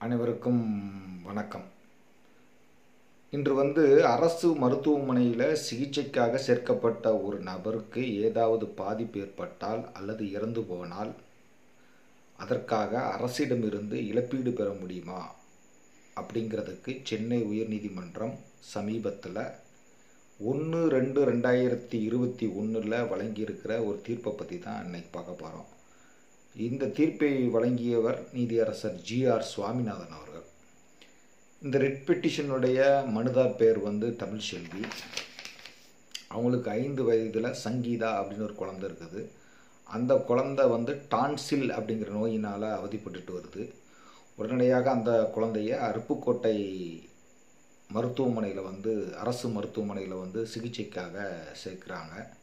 அனைவருக்கும் வணக்கம். இன்று வந்து அரசு மருத்துவமனையில் சிகிச்சைக்காக சேர்க்கப்பட்ட ஒரு நபருக்கு ஏதாவது பாதிப்பு ஏற்பட்டால் அல்லது இறந்து போனால் அதற்காக அரசிடமிருந்து இழப்பீடு பெற முடியுமா? அப்படிங்கிறதுக்கு சென்னை உயர்நீதிமன்றம் சமீபத்தில் ஒன்று ரெண்டு ரெண்டாயிரத்தி இருபத்தி ஒன்றில் வழங்கியிருக்கிற ஒரு தீர்ப்பை பற்றி தான் இன்னைக்கு பார்க்க போகிறோம் இந்த தீர்ப்பை வழங்கியவர் நீதியரசர் ஜிஆர் சுவாமிநாதன் அவர்கள். இந்த ரெட் பெட்டிஷனுடைய மனுதார் பேர் வந்து தமிழ் செல்வி. அவங்களுக்கு ஐந்து வயதில் சங்கீதா அப்படின்னு ஒரு குழந்தை இருக்குது. அந்த குழந்தை வந்து டான்சில் அப்படிங்கிற நோயினால் அவதிப்பட்டுட்டு வருது. உடனடியாக அந்த குழந்தைய அருப்புக்கோட்டை மருத்துவமனையில் வந்து அரசு மருத்துவமனையில் வந்து சிகிச்சைக்காக சேர்க்குறாங்க.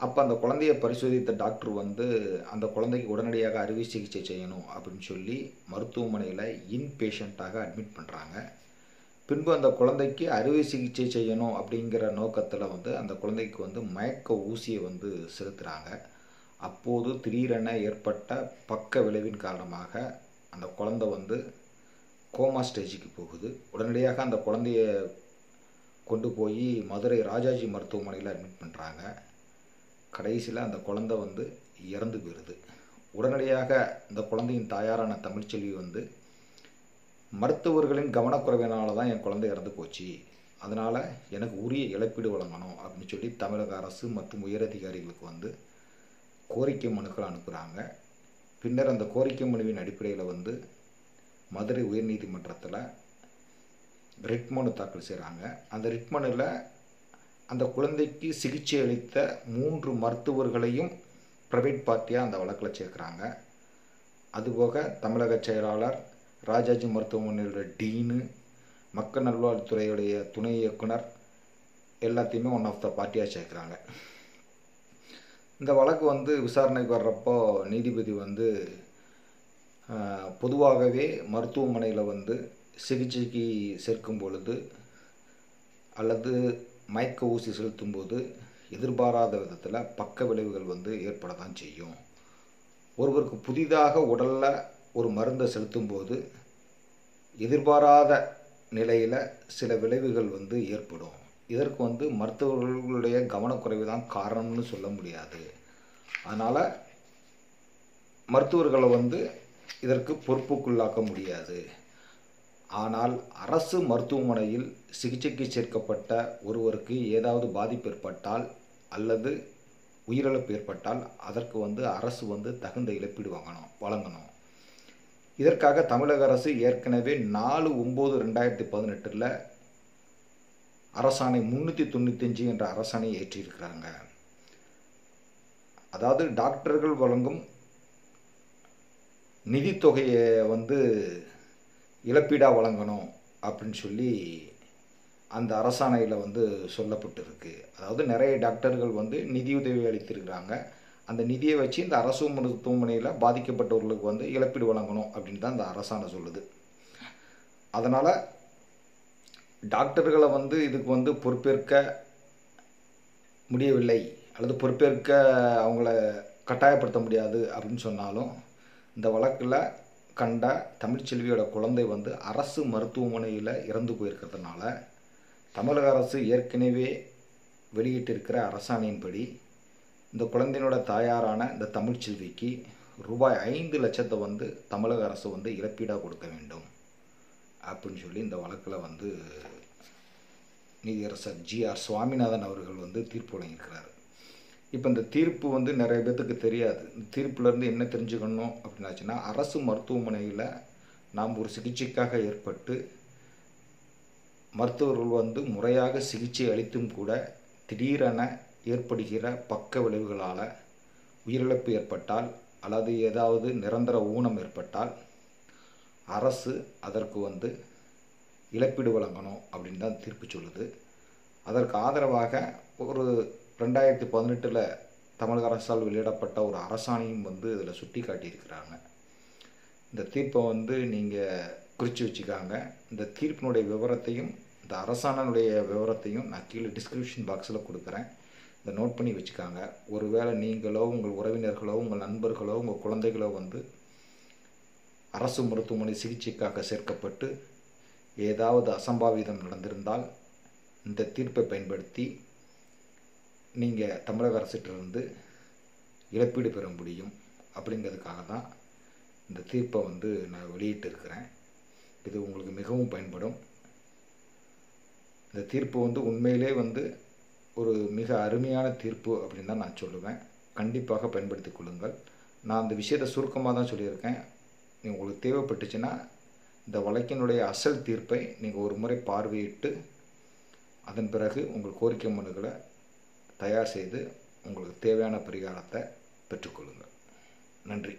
அப்போ அந்த குழந்தைய பரிசோதித்த டாக்டர் வந்து அந்த குழந்தைக்கு உடனடியாக அறுவை சிகிச்சை செய்யணும் அப்படின்னு சொல்லி மருத்துவமனையில் இன்பேஷண்ட்டாக அட்மிட் பண்ணுறாங்க பின்பு அந்த குழந்தைக்கு அறுவை சிகிச்சை செய்யணும் அப்படிங்கிற நோக்கத்தில் வந்து அந்த குழந்தைக்கு வந்து மயக்க ஊசியை வந்து செலுத்துகிறாங்க அப்போது திடீரென ஏற்பட்ட பக்க விளைவின் காரணமாக அந்த குழந்தை வந்து கோமா ஸ்டேஜுக்கு போகுது. உடனடியாக அந்த குழந்தைய கொண்டு போய் மதுரை ராஜாஜி மருத்துவமனையில் அட்மிட் பண்ணுறாங்க கடைசியில் அந்த குழந்தை வந்து இறந்து போயிடுது உடனடியாக இந்த குழந்தையின் தாயாரான தமிழ்ச்செல்வி வந்து மருத்துவர்களின் கவனக்குறைவினால தான் என் குழந்தை இறந்து போச்சு. அதனால் எனக்கு உரிய இழப்பீடு வழங்கணும் அப்படின்னு சொல்லி தமிழக அரசு மற்றும் உயரதிகாரிகளுக்கு வந்து கோரிக்கை மனுக்கள் அனுப்புகிறாங்க பின்னர் அந்த கோரிக்கை மனுவின் அடிப்படையில் வந்து மதுரை உயர்நீதிமன்றத்தில் ரிட் மனு தாக்கல் செய்கிறாங்க அந்த ரிட் மனுவில் அந்த குழந்தைக்கு சிகிச்சை அளித்த மூன்று மருத்துவர்களையும் ப்ரைவேட் பார்ட்டியாக அந்த வழக்கில் சேர்க்குறாங்க. அதுபோக தமிழக செயலாளர் ராஜாஜி மருத்துவமனையோட டீனு மக்கள் நல்வாழ்வுத்துறையுடைய துணை இயக்குனர் எல்லாத்தையுமே ஒன் ஆஃப் த பார்ட்டியாக சேர்க்குறாங்க. இந்த வழக்கு வந்து விசாரணைக்கு வர்றப்போ நீதிபதி வந்து பொதுவாகவே மருத்துவமனையில் வந்து சிகிச்சைக்கு சேர்க்கும் பொழுது அல்லது மயக்க ஊசி செலுத்தும் போது எதிர்பாராத விதத்தில் பக்க விளைவுகள் வந்து ஏற்பட தான் செய்யும். ஒருவருக்கு புதிதாக உடலில் ஒரு மருந்தை செலுத்தும் போது எதிர்பாராத நிலையில் சில விளைவுகள் வந்து ஏற்படும். இதற்கு வந்து மருத்துவர்களுடைய கவனக்குறைவு தான் காரணம்னு சொல்ல முடியாது. அதனால் மருத்துவர்களை வந்து இதற்கு பொறுப்புக்குள்ளாக்க முடியாது. ஆனால் அரசு மருத்துவமனையில் சிகிச்சைக்கு சேர்க்கப்பட்ட ஒருவருக்கு ஏதாவது பாதிப்பு ஏற்பட்டால் அல்லது உயிரிழப்பு ஏற்பட்டால் அதற்கு வந்து அரசு வந்து தகுந்த இழப்பீடு வாங்கணும் வழங்கணும். இதற்காக தமிழக அரசு ஏற்கனவே நாலு ஒம்பது ரெண்டாயிரத்தி பதினெட்டில் அரசாணை முந்நூற்றி தொண்ணூத்தஞ்சு என்ற அரசாணையை ஏற்றியிருக்கிறாங்க. அதாவது டாக்டர்கள் வழங்கும் நிதித்தொகையை வந்து இழப்பீடாக வழங்கணும் அப்படின்னு சொல்லி அந்த அரசாணையில் வந்து சொல்லப்பட்டிருக்கு. அதாவது நிறைய டாக்டர்கள் வந்து நிதியுதவி அளித்திருக்கிறாங்க. அந்த நிதியை வச்சு இந்த அரசு மருத்துவமனையில் பாதிக்கப்பட்டவர்களுக்கு வந்து இழப்பீடு வழங்கணும் அப்படின்னு தான் இந்த அரசாணை சொல்லுது. அதனால் டாக்டர்களை வந்து இதுக்கு வந்து பொறுப்பேற்க முடியவில்லை. அல்லது பொறுப்பேற்க அவங்கள கட்டாயப்படுத்த முடியாது அப்படின்னு சொன்னாலும் இந்த வழக்கில் கண்ட தமிழ்ச்செல்வியோட குழந்தை வந்து அரசு மருத்துவமனையில் இறந்து போயிருக்கிறதுனால தமிழக அரசு ஏற்கனவே வெளியிட்டிருக்கிற அரசாணையின்படி இந்த குழந்தையினோட தாயாரான இந்த தமிழ்ச்செல்விக்கு ரூபாய் ஐந்து லட்சத்தை வந்து தமிழக அரசு வந்து இழப்பீடாக கொடுக்க வேண்டும் அப்படின்னு சொல்லி இந்த வழக்கில் வந்து நீதியரசர் ஜி ஆர் சுவாமிநாதன் அவர்கள் வந்து தீர்ப்பு வழங்கியிருக்கிறார். இப்போ இந்த தீர்ப்பு வந்து நிறைய பேர்த்துக்கு தெரியாது. இந்த தீர்ப்புலேருந்து என்ன தெரிஞ்சுக்கணும் அப்படின்னாச்சுன்னா அரசு மருத்துவமனையில் நாம் ஒரு சிகிச்சைக்காக ஏற்பட்டு மருத்துவர்கள் வந்து முறையாக சிகிச்சை அளித்தும் கூட திடீரென ஏற்படுகிற பக்க விளைவுகளால் உயிரிழப்பு ஏற்பட்டால் அல்லது ஏதாவது நிரந்தர ஊனம் ஏற்பட்டால் அரசு அதற்கு வந்து இழப்பீடு வழங்கணும் அப்படின்னு தான் தீர்ப்பு சொல்லுது. அதற்கு ஆதரவாக ஒரு ரெண்டாயிரத்தி பதினெட்டில் தமிழக அரசால் வெளியிடப்பட்ட ஒரு அரசாணையும் வந்து இதில் சுட்டி காட்டியிருக்கிறாங்க இந்த தீர்ப்பை வந்து நீங்கள் குறித்து வச்சுக்காங்க. இந்த தீர்ப்பினுடைய விவரத்தையும் இந்த அரசாணனுடைய விவரத்தையும் நான் கீழே டிஸ்கிரிப்ஷன் பாக்ஸில் கொடுக்குறேன். இதை நோட் பண்ணி வச்சுக்காங்க. ஒருவேளை நீங்களோ உங்கள் உறவினர்களோ உங்கள் நண்பர்களோ உங்கள் குழந்தைகளோ வந்து அரசு மருத்துவமனை சிகிச்சைக்காக சேர்க்கப்பட்டு ஏதாவது அசம்பாவிதம் நடந்திருந்தால் இந்த தீர்ப்பை பயன்படுத்தி நீங்கள் தமிழக அரசிட்டிருந்து இழப்பீடு பெற முடியும் அப்படிங்கிறதுக்காக தான் இந்த தீர்ப்பை வந்து நான் வெளியிட்டு இருக்கிறேன் இது உங்களுக்கு மிகவும் பயன்படும். இந்த தீர்ப்பு வந்து உண்மையிலே வந்து ஒரு மிக அருமையான தீர்ப்பு அப்படின்னு தான் நான் சொல்லுவேன். கண்டிப்பாக பயன்படுத்தி கொள்ளுங்கள். நான் அந்த விஷயத்தை சுருக்கமாக தான் சொல்லியிருக்கேன். உங்களுக்கு தேவைப்பட்டுச்சுன்னா இந்த வழக்கினுடைய அசல் தீர்ப்பை நீங்கள் ஒரு முறை பார்வையிட்டு அதன் பிறகு உங்கள் கோரிக்கை மனுக்களை தயார் செய்து உங்களுக்கு தேவையான பரிகாரத்தை பெற்றுக்கொள்ளுங்கள். நன்றி.